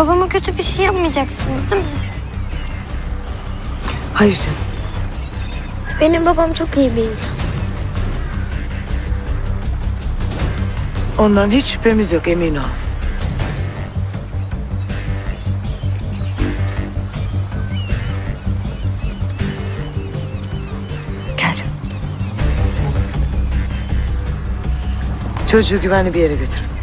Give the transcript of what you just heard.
Babama kötü bir şey yapmayacaksınız değil mi? Hayır canım. Benim babam çok iyi bir insan. Ondan hiç şüphemiz yok emin ol. Gel canım. Çocuğu güvenli bir yere götür.